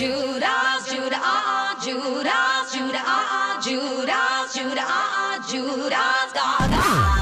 Judas, Judas. ah, uh, Judas, Judah, ah, uh, Judas, Judas. Judas, Judas, Judas, God, God.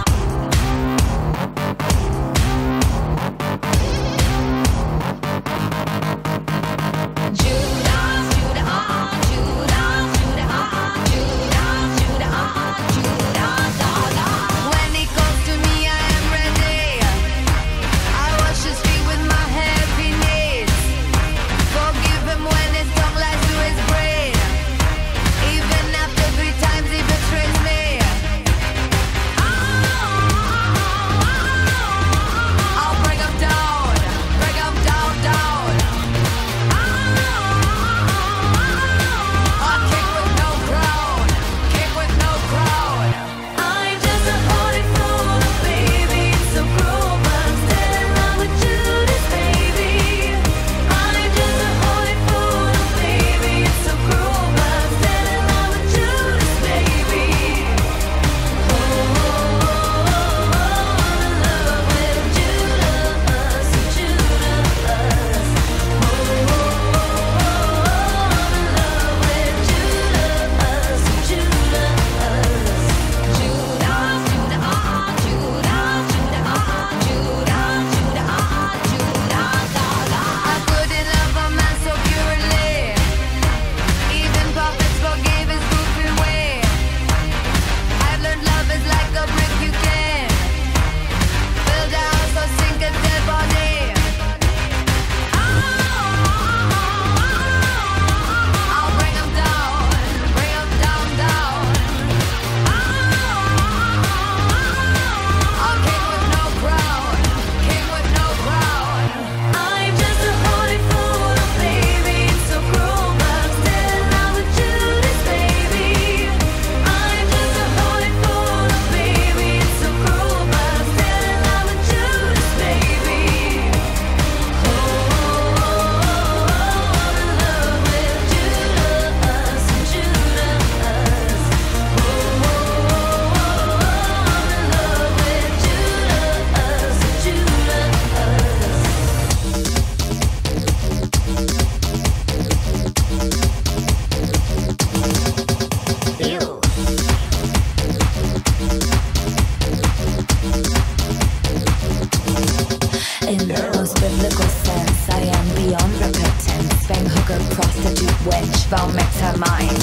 prostitute wench makes her mind.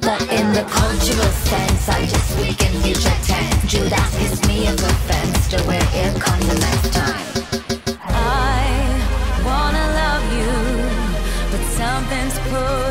But in the cultural sense I just speak in future tense. Judas is me a offense to where it comes the next time. I wanna love you But something's put